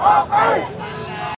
Oh,